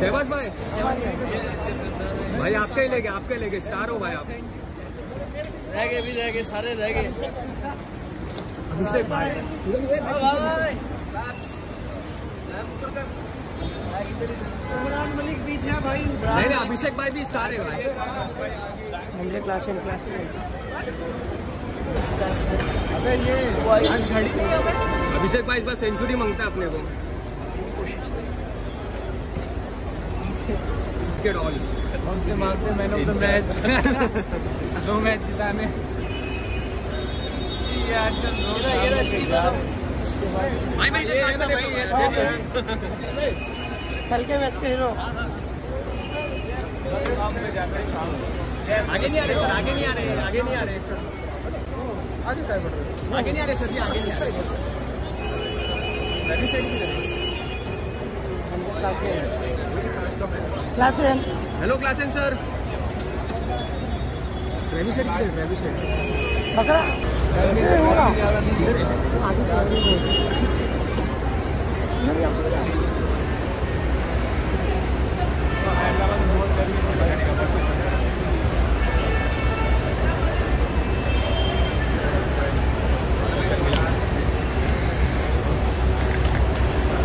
शहबाज भाई भाई आपके ही लेके आपके लेके स्टार हो भाई आप। रह गए भी रह गए सारे रह गए। अभिषेक भाई। इमरान मलिक बीच है भाई नहीं नहीं अभिषेक भाई भी स्टार है भाई। हमने क्लास में क्लास में। अभिषेक भाई इस बार सेंचुरी माँगता है अपने को। के डॉल हमसे मांगते मैन ऑफ़ द मैच दो मैच जिताने भाई भाई ये ना भाई ये कल के मैच के हीरो आगे नहीं आ रहे सर आगे नहीं आ रहे आगे नहीं आ रहे सर। आगे क्या बढ़ रहे आगे नहीं आ रहे सर जी आगे नहीं आ रहे क्लास में हेलो क्लासन सर रवि सर किधर रवि सर पकड़ा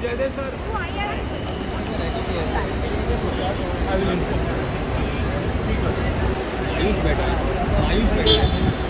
जयदेव सर? आयुष बेटा है। आयुष है।